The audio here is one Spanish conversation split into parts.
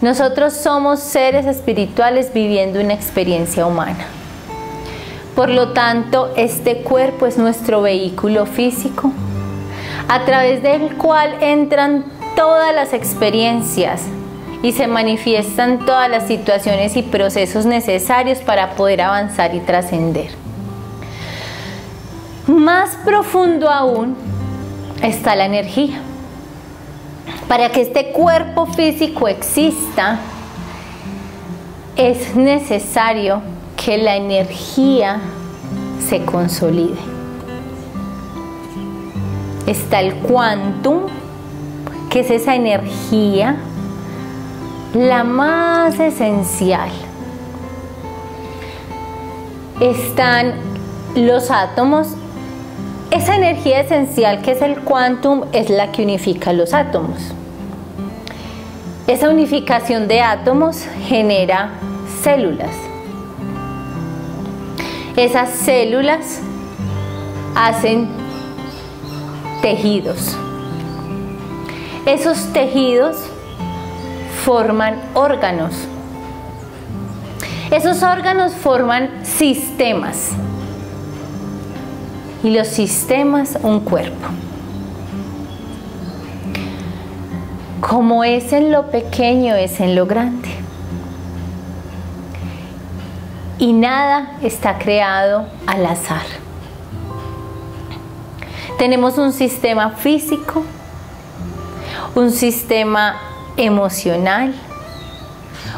Nosotros somos seres espirituales viviendo una experiencia humana. Por lo tanto, este cuerpo es nuestro vehículo físico, a través del cual entran todas las experiencias y se manifiestan todas las situaciones y procesos necesarios para poder avanzar y trascender. Más profundo aún está la energía. Para que este cuerpo físico exista, es necesario que la energía se consolide. Está el quantum, que es esa energía, la más esencial. Están los átomos esa energía esencial que es el quantum es la que unifica los átomos. Esa unificación de átomos genera células. Esas células hacen tejidos. Esos tejidos forman órganos. Esos órganos forman sistemas y los sistemas un cuerpo. Como es en lo pequeño, es en lo grande. Y nada está creado al azar. Tenemos un sistema físico, un sistema emocional,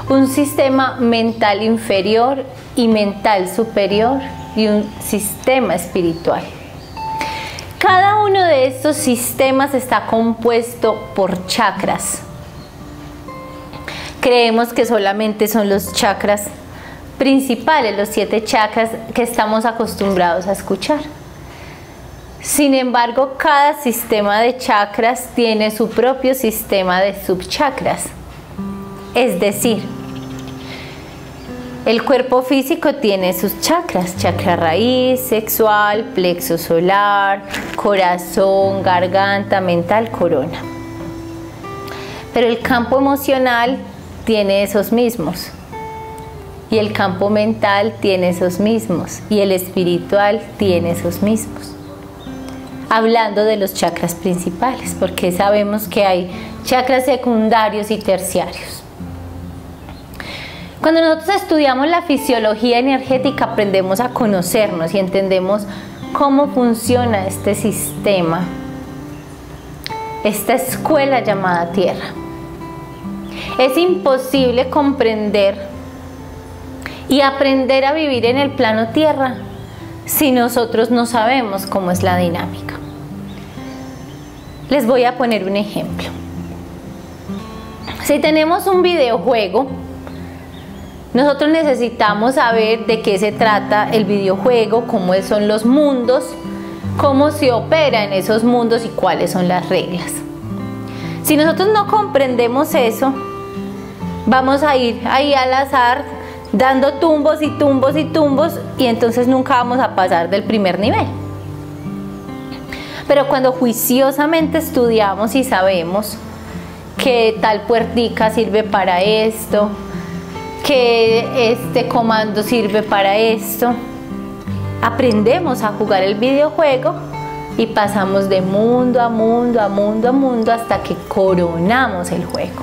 un sistema mental inferior y mental superior y un sistema espiritual. Cada uno de estos sistemas está compuesto por chakras. Creemos que solamente son los chakras principales, los siete chakras que estamos acostumbrados a escuchar. Sin embargo, cada sistema de chakras tiene su propio sistema de subchakras. Es decir, el cuerpo físico tiene sus chakras, chakra raíz, sexual, plexo solar, corazón, garganta, mental, corona. Pero el campo emocional tiene esos mismos. Y el campo mental tiene esos mismos. Y el espiritual tiene esos mismos. Hablando de los chakras principales, porque sabemos que hay chakras secundarios y terciarios. Cuando nosotros estudiamos la fisiología energética aprendemos a conocernos y entendemos cómo funciona este sistema, esta escuela llamada Tierra. Es imposible comprender y aprender a vivir en el plano Tierra si nosotros no sabemos cómo es la dinámica. Les voy a poner un ejemplo. Si tenemos un videojuego, nosotros necesitamos saber de qué se trata el videojuego, cómo son los mundos, cómo se opera en esos mundos y cuáles son las reglas. Si nosotros no comprendemos eso, vamos a ir ahí al azar dando tumbos y tumbos y tumbos y entonces nunca vamos a pasar del primer nivel. Pero cuando juiciosamente estudiamos y sabemos que tal puertica sirve para esto, que este comando sirve para esto. Aprendemos a jugar el videojuego y pasamos de mundo a mundo, a mundo a mundo hasta que coronamos el juego.